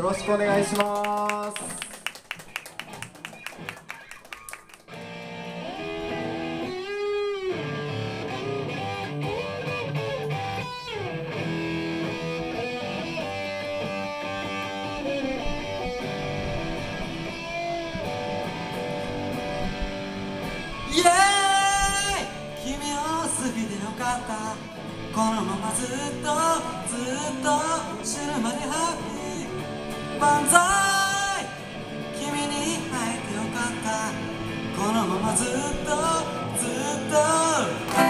よろしくお願いします。イエー君をよかったこのままずっとずっと死ぬまで万歳。君に会えてよかった。このままずっとずっと。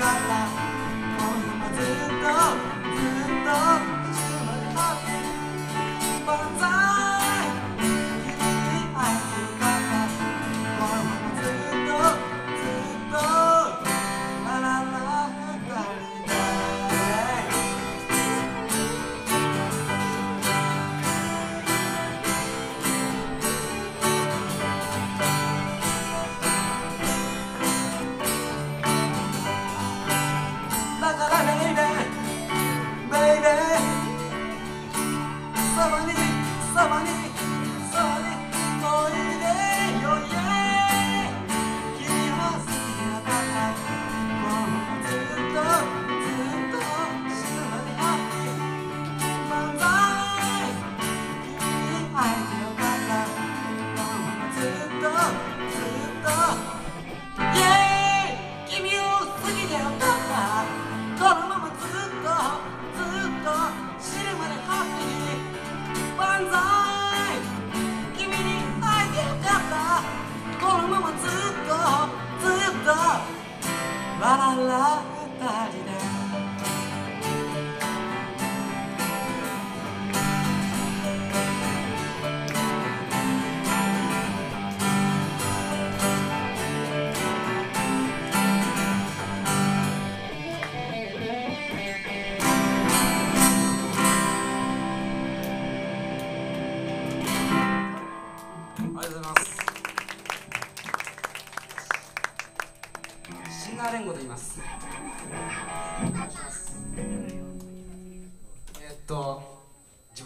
I'll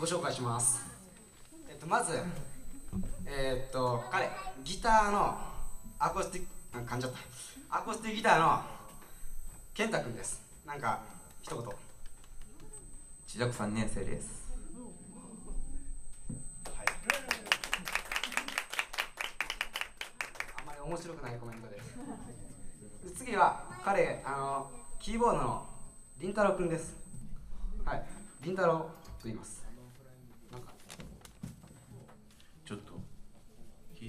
自紹介します、えっと、まず、えー、っと彼ギターのアコースティックなんか噛じゃった。アコースティックギターの健太君です。なんか一言。中学3年生です。あんまり面白くないコメントで。す次は彼あのキーボードのりんたろうくんです。はい。りんたろうと言います。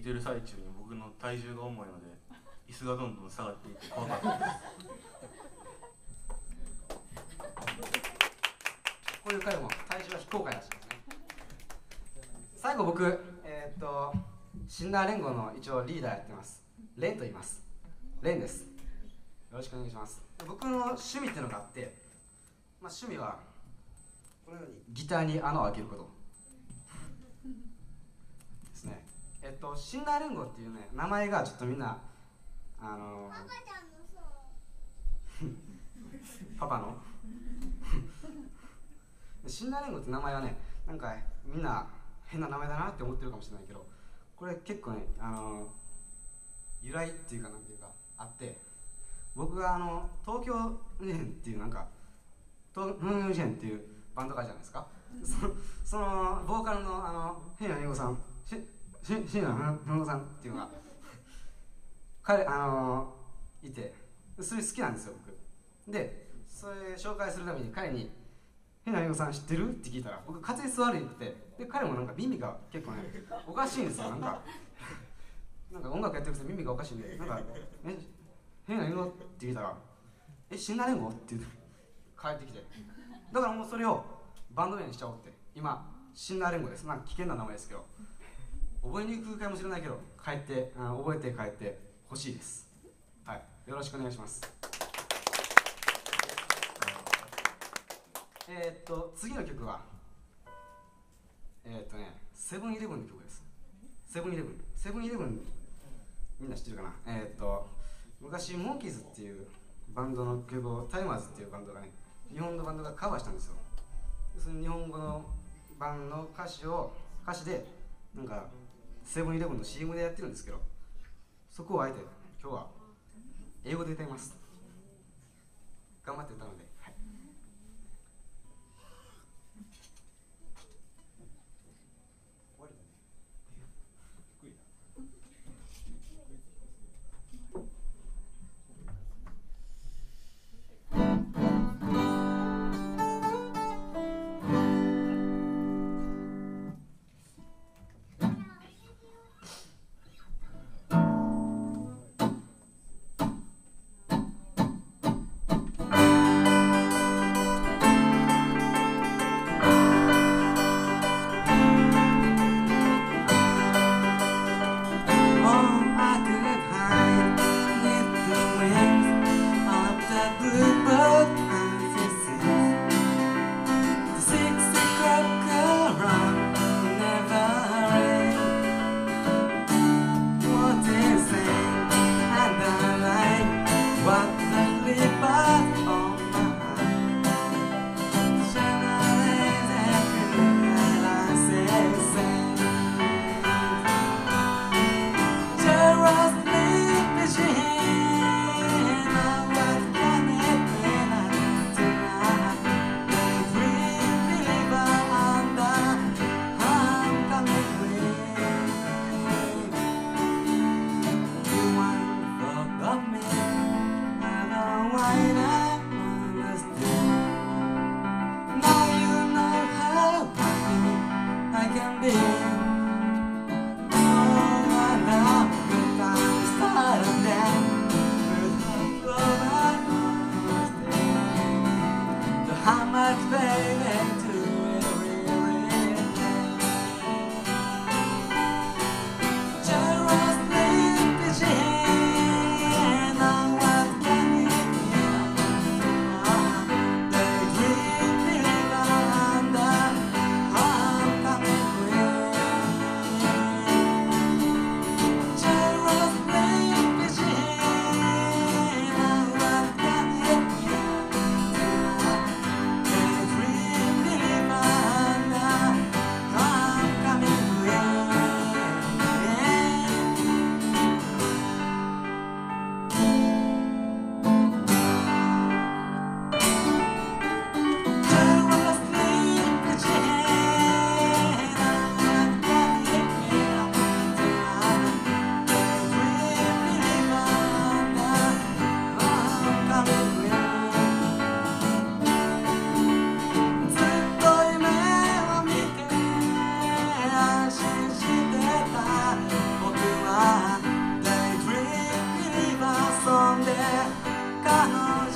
てる最中に僕の体重が重いので椅子がどんどん下がっていって怖かったです。こういう彼も体重は非公開らしいですね。最後僕えーっとシンダー連合の一応リーダーやってます。レンと言います。レンです。よろしくお願いします。僕の趣味っていうのがあって、まあ、趣味はこのようにギターに穴を開けることですね。えっとシンダー連合っていうね名前がちょっとみんなあのパパの。シンダー連合って名前はねなんかみんな変な名前だなって思ってるかもしれないけどこれ結構ねあの由来っていうかなんていうかあって僕があの東京事変っていうなんか東京事変っていうバンドがあるじゃないですか。そそのボーカルのあの変な英語さんしししな英語さんっていうのが彼あのいてそれ好きなんですよ僕。でそれ紹介するために彼に「変な英語さん知ってる?」って聞いたら僕滑舌悪いってで彼もなんか耳が結構ねおかしいんですよ。なんかなんか音楽やってるくせ耳がおかしいんでなんか「え変な英語?」って聞いたら「え死んだ連合?」って言って帰ってきて。だからもうそれをバンド名にしちゃおうって。今死んだ連合です。なんか危険な名前ですけど。覚えにくいかもしれないけど帰ってあ覚えて帰ってほしいです。はい。よろしくお願いします。えー、っと次の曲はえー、っとねセブンイレブンの曲です。セブンイレブン。セブンイレブンみんな知ってるかな？えー、っと昔モンキーズっていうバンドの曲をタイマーズっていうバンドがね日本のバンドがカバーしたんですよ。その日本語の版の歌詞を歌詞でなんかセブンイレブンの CM でやってるんですけどそこをあえて今日は英語で歌います。頑張って歌うので、है कहाँ